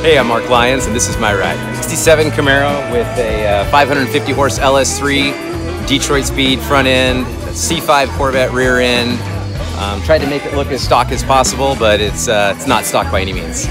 Hey, I'm Mark Lyons, and this is my ride. 67 Camaro with a uh, 550 horse LS3, Detroit speed front end, C5 Corvette rear end. Um, tried to make it look as stock as possible, but it's, uh, it's not stock by any means.